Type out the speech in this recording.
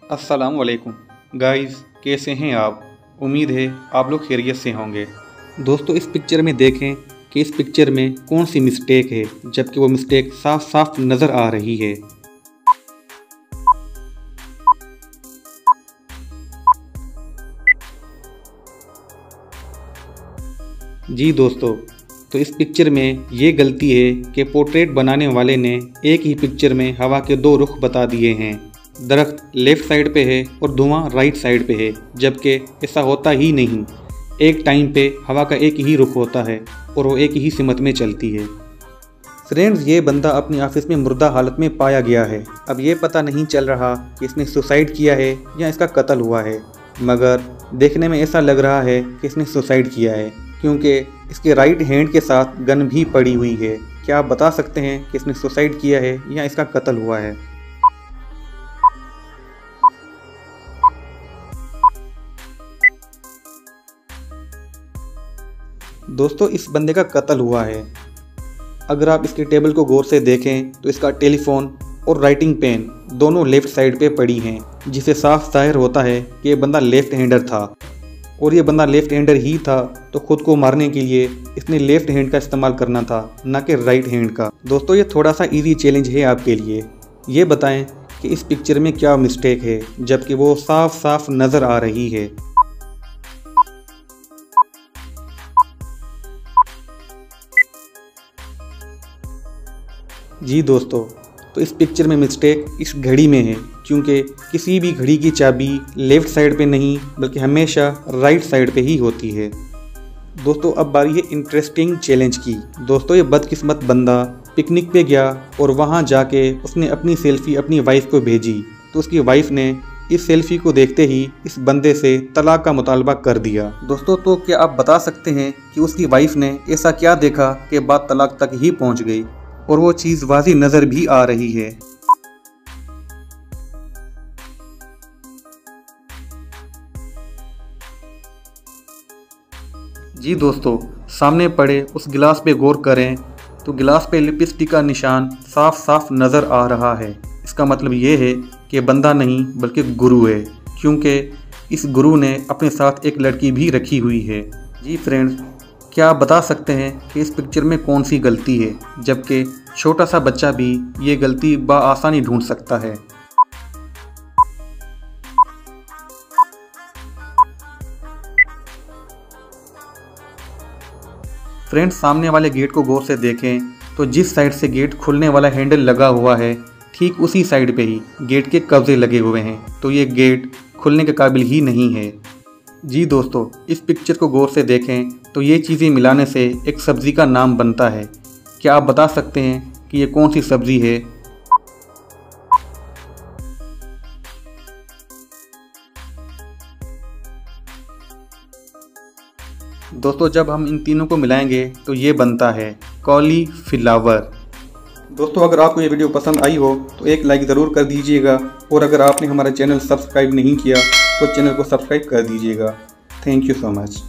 अस्सलाम वालेकुम गाइस कैसे हैं आप? उम्मीद है आप लोग खैरियत से होंगे। दोस्तों, इस पिक्चर में देखें कि इस पिक्चर में कौन सी मिस्टेक है, जबकि वो मिस्टेक साफ़ साफ़ नज़र आ रही है। जी दोस्तों तो इस पिक्चर में ये गलती है कि पोर्ट्रेट बनाने वाले ने एक ही पिक्चर में हवा के दो रुख बता दिए हैं। दरख्त लेफ़्ट साइड पे है और धुआँ राइट साइड पे है, जबकि ऐसा होता ही नहीं। एक टाइम पे हवा का एक ही रुख होता है और वो एक ही सिमत में चलती है। फ्रेंड्स, ये बंदा अपनी ऑफ़िस में मुर्दा हालत में पाया गया है। अब ये पता नहीं चल रहा कि इसने सुसाइड किया है या इसका कत्ल हुआ है। मगर देखने में ऐसा लग रहा है कि इसने सुसाइड किया है, क्योंकि इसके राइट हैंड के साथ गन भी पड़ी हुई है। क्या आप बता सकते हैं कि इसने सुसाइड किया है या इसका कत्ल हुआ है? दोस्तों, इस बंदे का कत्ल हुआ है। अगर आप इसके टेबल को गौर से देखें तो इसका टेलीफोन और राइटिंग पेन दोनों लेफ़्ट साइड पे पड़ी हैं, जिसे साफ़ ज़ाहिर होता है कि ये बंदा लेफ़्ट हैंडर था। और ये बंदा लेफ़्ट हैंडर ही था तो खुद को मारने के लिए इसने लेफ़्ट हैंड का इस्तेमाल करना था, ना कि राइट हैंड का। दोस्तों, ये थोड़ा सा इजी चैलेंज है आपके लिए। ये बताएँ कि इस पिक्चर में क्या मिस्टेक है, जबकि वो साफ़ साफ़ नज़र आ रही है। जी दोस्तों तो इस पिक्चर में मिस्टेक इस घड़ी में है, क्योंकि किसी भी घड़ी की चाबी लेफ़्ट साइड पे नहीं, बल्कि हमेशा राइट साइड पे ही होती है। दोस्तों, अब बारी है इंटरेस्टिंग चैलेंज की। दोस्तों, ये बदकिस्मत बंदा पिकनिक पे गया और वहाँ जाके उसने अपनी सेल्फी अपनी वाइफ को भेजी। तो उसकी वाइफ ने इस सेल्फी को देखते ही इस बंदे से तलाक का मुतालबा कर दिया। दोस्तों तो क्या आप बता सकते हैं कि उसकी वाइफ ने ऐसा क्या देखा कि बात तलाक तक ही पहुँच गई? और वो चीज़ वाजी नज़र भी आ रही है। जी दोस्तों, सामने पड़े उस गिलास पे गौर करें तो गिलास पे लिपस्टिक का निशान साफ़ साफ़ नज़र आ रहा है। इसका मतलब ये है कि बंदा नहीं, बल्कि गुरु है, क्योंकि इस गुरु ने अपने साथ एक लड़की भी रखी हुई है। जी फ्रेंड्स क्या आप बता सकते हैं कि इस पिक्चर में कौन सी गलती है, जबकि छोटा सा बच्चा भी ये गलती बसानी ढूंढ सकता है। फ्रेंड्स, सामने वाले गेट को गौर से देखें तो जिस साइड से गेट खुलने वाला हैंडल लगा हुआ है, ठीक उसी साइड पे ही गेट के कब्जे लगे हुए हैं। तो ये गेट खुलने के काबिल ही नहीं है। जी दोस्तों, इस पिक्चर को गौर से देखें तो ये चीज़ें मिलाने से एक सब्ज़ी का नाम बनता है। क्या आप बता सकते हैं कि ये कौन सी सब्ज़ी है? दोस्तों, जब हम इन तीनों को मिलाएँगे तो ये बनता है कॉली फ्लावर दोस्तों, अगर आपको ये वीडियो पसंद आई हो तो एक लाइक ज़रूर कर दीजिएगा और अगर आपने हमारा चैनल सब्सक्राइब नहीं किया तो चैनल को सब्सक्राइब कर दीजिएगा। Thank you so much